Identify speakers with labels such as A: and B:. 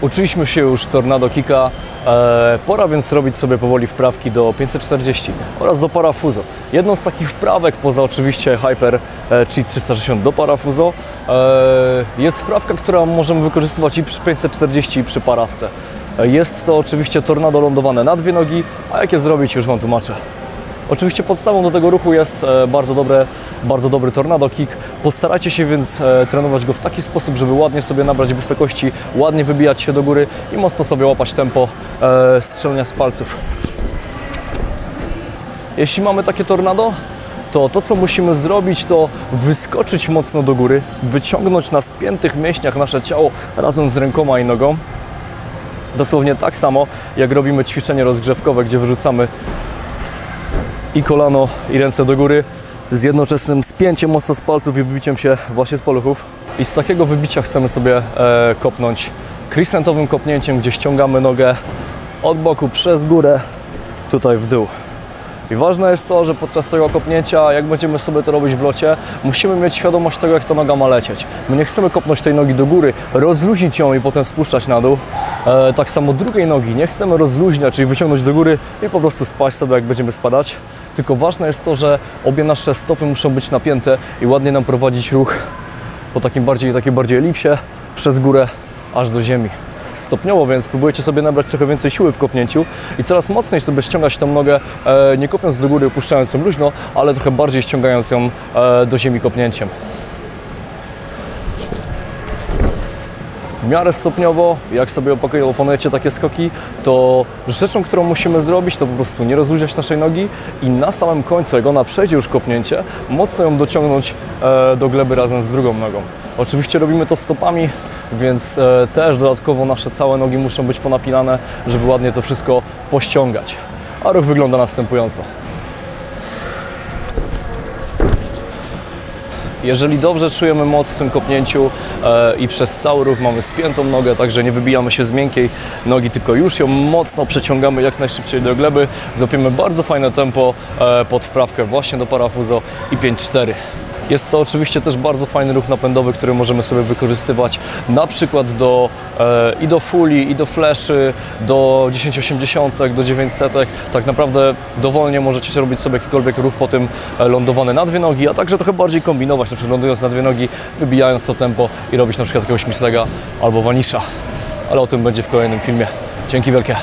A: Uczyliśmy się już Tornado Kicka, e, pora więc robić sobie powoli wprawki do 540 oraz do Parafuzo. Jedną z takich wprawek, poza oczywiście Hyper e, czyli 360 do Parafuzo, e, jest wprawka, która możemy wykorzystywać i przy 540 i przy parawce. Jest to oczywiście tornado lądowane na dwie nogi, a jak je zrobić już Wam tłumaczę. Oczywiście podstawą do tego ruchu jest e, bardzo, dobre, bardzo dobry tornado kick. Postarajcie się więc e, trenować go w taki sposób, żeby ładnie sobie nabrać wysokości, ładnie wybijać się do góry i mocno sobie łapać tempo e, strzelania z palców. Jeśli mamy takie tornado, to to co musimy zrobić to wyskoczyć mocno do góry, wyciągnąć na spiętych mięśniach nasze ciało razem z rękoma i nogą. Dosłownie tak samo jak robimy ćwiczenie rozgrzewkowe, gdzie wyrzucamy i kolano i ręce do góry z jednoczesnym spięciem mocno z palców i wybiciem się właśnie z poluchów. I z takiego wybicia chcemy sobie e, kopnąć crescentowym kopnięciem, gdzie ściągamy nogę od boku przez górę tutaj w dół. I ważne jest to, że podczas tego kopnięcia, jak będziemy sobie to robić w locie, musimy mieć świadomość tego, jak ta noga ma lecieć. My nie chcemy kopnąć tej nogi do góry, rozluźnić ją i potem spuszczać na dół. E, tak samo drugiej nogi nie chcemy rozluźniać, czyli wyciągnąć do góry i po prostu spaść sobie, jak będziemy spadać. Tylko ważne jest to, że obie nasze stopy muszą być napięte i ładnie nam prowadzić ruch po takim bardziej, takiej bardziej elipsie przez górę aż do ziemi. Stopniowo więc próbujecie sobie nabrać trochę więcej siły w kopnięciu i coraz mocniej sobie ściągać tą nogę, e, nie kopiąc do góry, opuszczając ją luźno, ale trochę bardziej ściągając ją e, do ziemi kopnięciem. W miarę stopniowo, jak sobie opanujecie takie skoki, to rzeczą, którą musimy zrobić, to po prostu nie rozluźniać naszej nogi i na samym końcu, jak ona przejdzie już kopnięcie, mocno ją dociągnąć e, do gleby razem z drugą nogą. Oczywiście robimy to stopami, więc e, też dodatkowo nasze całe nogi muszą być ponapinane, żeby ładnie to wszystko pościągać. A ruch wygląda następująco. Jeżeli dobrze czujemy moc w tym kopnięciu e, i przez cały ruch mamy spiętą nogę, także nie wybijamy się z miękkiej nogi, tylko już ją mocno przeciągamy jak najszybciej do gleby, złapiemy bardzo fajne tempo e, pod wprawkę właśnie do parafuzo i 5-4. Jest to oczywiście też bardzo fajny ruch napędowy, który możemy sobie wykorzystywać na przykład do, e, i do fuli, i do fleszy, do 1080, do 900. Tak naprawdę dowolnie możecie robić sobie jakikolwiek ruch po tym e, lądowany na dwie nogi, a także trochę bardziej kombinować, na przykład lądując na dwie nogi, wybijając to tempo i robić na przykład jakiegoś mislega albo wanisza. Ale o tym będzie w kolejnym filmie. Dzięki wielkie.